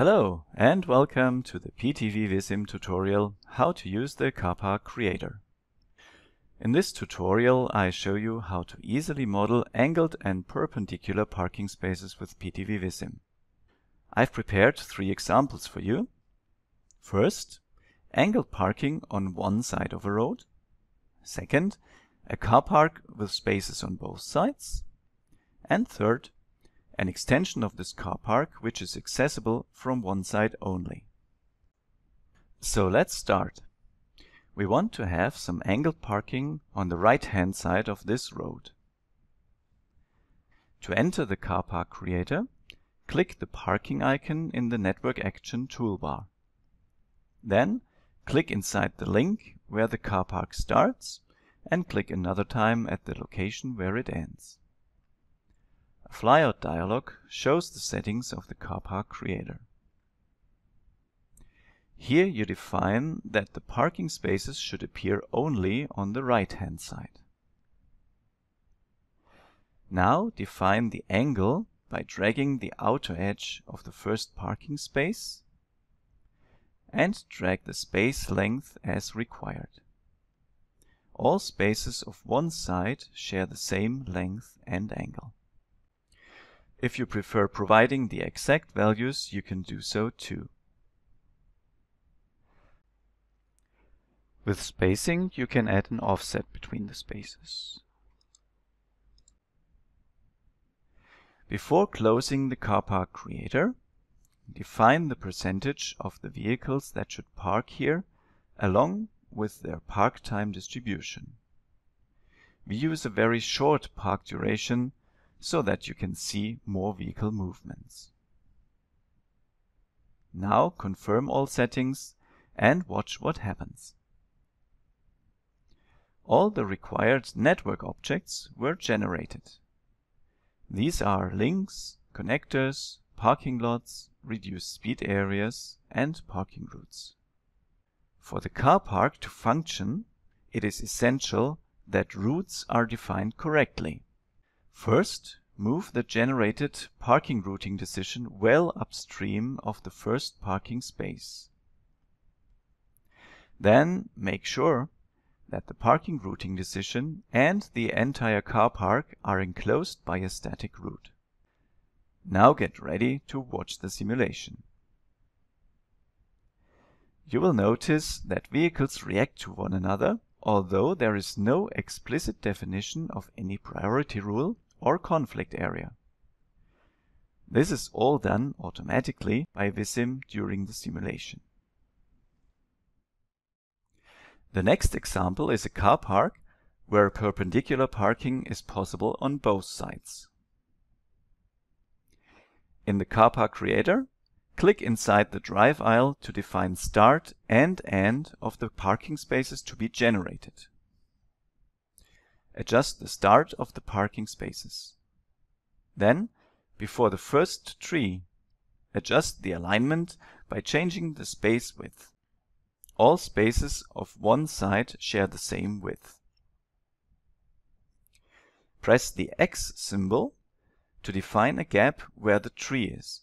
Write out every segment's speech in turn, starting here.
Hello and welcome to the PTV Vissim tutorial how to use the CarPark Creator. In this tutorial I show you how to easily model angled and perpendicular parking spaces with PTV Vissim. I've prepared three examples for you. First, angled parking on one side of a road. Second, a car park with spaces on both sides. And third, an extension of this car park which is accessible from one side only. So let's start. We want to have some angled parking on the right hand side of this road. To enter the car park creator, click the parking icon in the Network Action toolbar. Then click inside the link where the car park starts and click another time at the location where it ends. Flyout dialog shows the settings of the CarPark Creator. Here you define that the parking spaces should appear only on the right-hand side. Now define the angle by dragging the outer edge of the first parking space and drag the space length as required. All spaces of one side share the same length and angle. If you prefer providing the exact values, you can do so too. With spacing, you can add an offset between the spaces. Before closing the car park creator, define the percentage of the vehicles that should park here along with their park time distribution. We use a very short park duration so that you can see more vehicle movements. Now confirm all settings and watch what happens. All the required network objects were generated. These are links, connectors, parking lots, reduced speed areas, and parking routes. For the car park to function, it is essential that routes are defined correctly. First, move the generated parking routing decision well upstream of the first parking space. Then make sure that the parking routing decision and the entire car park are enclosed by a static route. Now get ready to watch the simulation. You will notice that vehicles react to one another, although there is no explicit definition of any priority rule or conflict area. This is all done automatically by Vissim during the simulation. The next example is a car park where perpendicular parking is possible on both sides. In the car park creator, click inside the drive aisle to define start and end of the parking spaces to be generated. Adjust the start of the parking spaces. Then, before the first tree, adjust the alignment by changing the space width. All spaces of one side share the same width. Press the X symbol to define a gap where the tree is.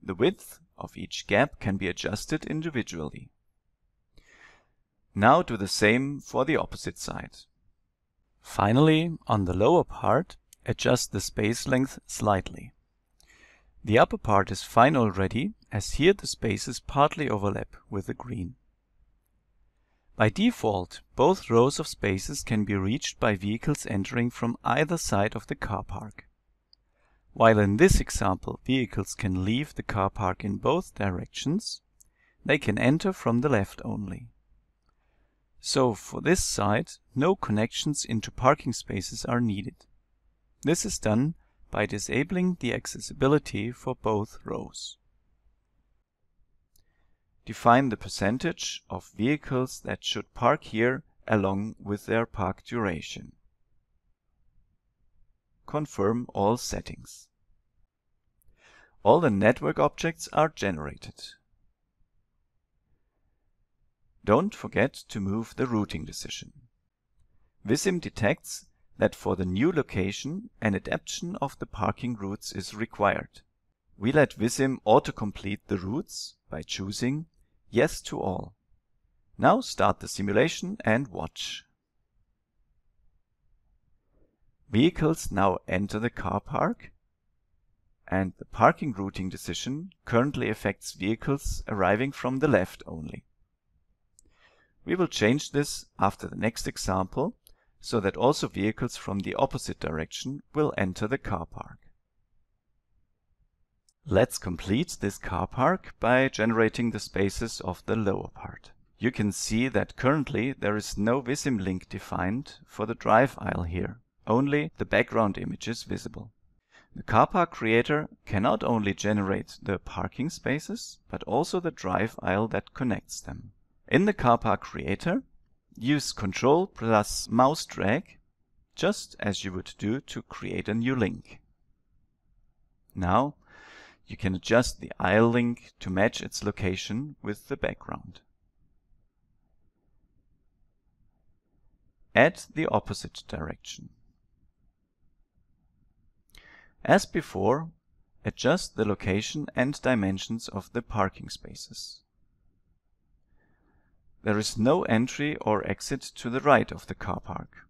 The width of each gap can be adjusted individually. Now do the same for the opposite side. Finally, on the lower part, adjust the space length slightly. The upper part is fine already, as here the spaces partly overlap with the green. By default, both rows of spaces can be reached by vehicles entering from either side of the car park. While in this example vehicles can leave the car park in both directions, they can enter from the left only. So for this side, no connections into parking spaces are needed. This is done by disabling the accessibility for both rows. Define the percentage of vehicles that should park here along with their park duration. Confirm all settings. All the network objects are generated. Don't forget to move the routing decision. Vissim detects that for the new location an adaptation of the parking routes is required. we let Vissim autocomplete the routes by choosing Yes to all. Now start the simulation and watch. Vehicles now enter the car park and the parking routing decision currently affects vehicles arriving from the left only. We will change this after the next example so that also vehicles from the opposite direction will enter the car park. Let's complete this car park by generating the spaces of the lower part. You can see that currently there is no Vissim link defined for the drive aisle here, only the background image is visible. The car park creator can not only generate the parking spaces, but also the drive aisle that connects them. In the car park creator, use Ctrl plus mouse drag, just as you would do to create a new link. Now, you can adjust the aisle link to match its location with the background. Add the opposite direction. As before, adjust the location and dimensions of the parking spaces. There is no entry or exit to the right of the car park.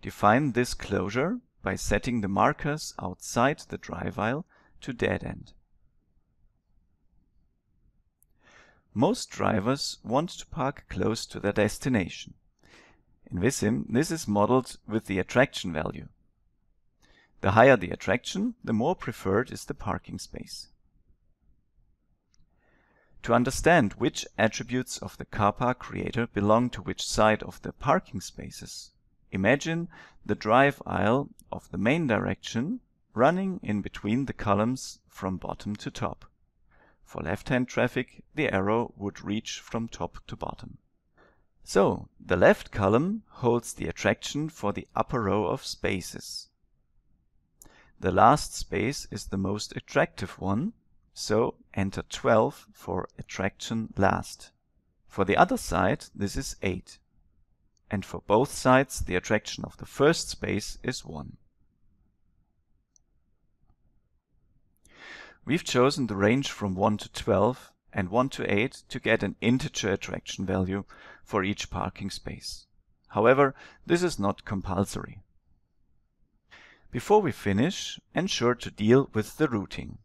Define this closure by setting the markers outside the drive aisle to dead end. Most drivers want to park close to their destination. In Vissim, this is modeled with the attraction value. The higher the attraction, the more preferred is the parking space. To understand which attributes of the car park creator belong to which side of the parking spaces, imagine the drive aisle of the main direction running in between the columns from bottom to top. For left-hand traffic, the arrow would reach from top to bottom. So, the left column holds the attraction for the upper row of spaces. The last space is the most attractive one, so enter 12 for attraction last. For the other side, this is 8. And for both sides, the attraction of the first space is 1. We've chosen the range from 1 to 12 and 1 to 8 to get an integer attraction value for each parking space. However, this is not compulsory. Before we finish, ensure to deal with the routing.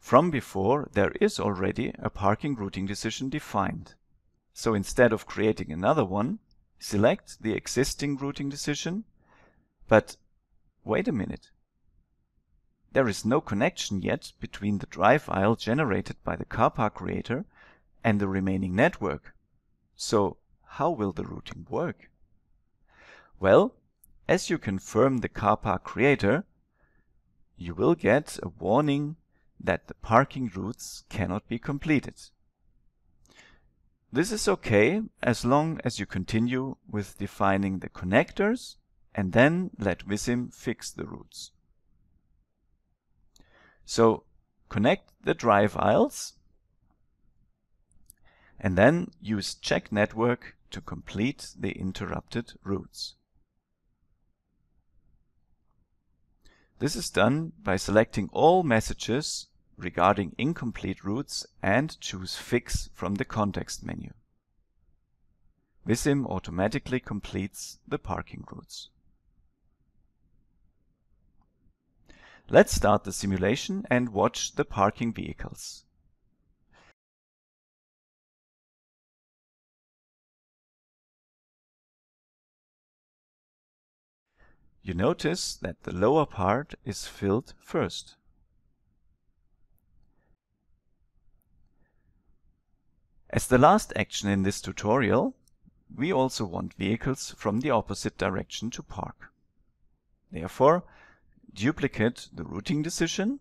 From before, there is already a parking routing decision defined. So instead of creating another one, select the existing routing decision, but wait a minute. There is no connection yet between the drive aisle generated by the car park creator and the remaining network. So how will the routing work? Well, as you confirm the car park creator, you will get a warning that the parking routes cannot be completed. This is okay as long as you continue with defining the connectors and then let Vissim fix the routes. So connect the drive aisles and then use check network to complete the interrupted routes. This is done by selecting all messages regarding incomplete routes and choose Fix from the context menu. Vissim automatically completes the parking routes. Let's start the simulation and watch the parking vehicles. You notice that the lower part is filled first. As the last action in this tutorial, we also want vehicles from the opposite direction to park. Therefore, duplicate the routing decision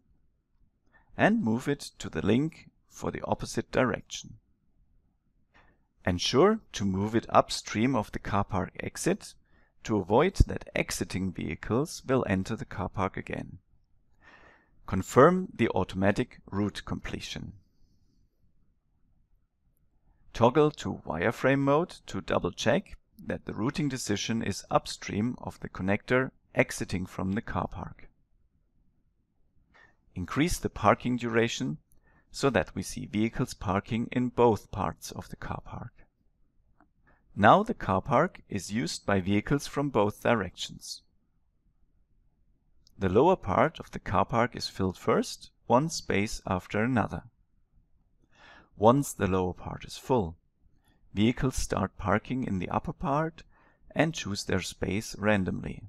and move it to the link for the opposite direction. Ensure to move it upstream of the car park exit to avoid that exiting vehicles will enter the car park again. Confirm the automatic route completion. Toggle to wireframe mode to double check that the routing decision is upstream of the connector exiting from the car park. increase the parking duration so that we see vehicles parking in both parts of the car park. Now the car park is used by vehicles from both directions. The lower part of the car park is filled first, one space after another. Once the lower part is full, vehicles start parking in the upper part and choose their space randomly.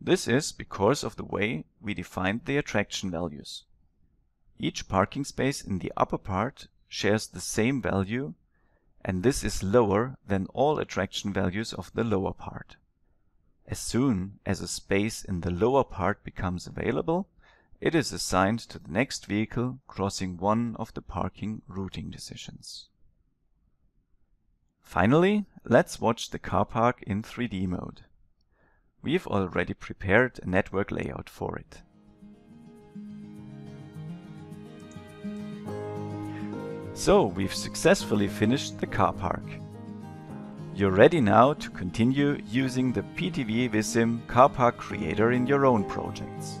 This is because of the way we defined the attraction values. Each parking space in the upper part shares the same value and this is lower than all attraction values of the lower part. As soon as a space in the lower part becomes available, it is assigned to the next vehicle crossing one of the parking routing decisions. Finally, let's watch the car park in 3D mode. We've already prepared a network layout for it. So we've successfully finished the car park. You're ready now to continue using the PTV Vissim car park creator in your own projects.